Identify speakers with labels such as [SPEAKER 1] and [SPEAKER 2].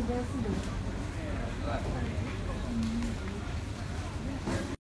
[SPEAKER 1] 一边四十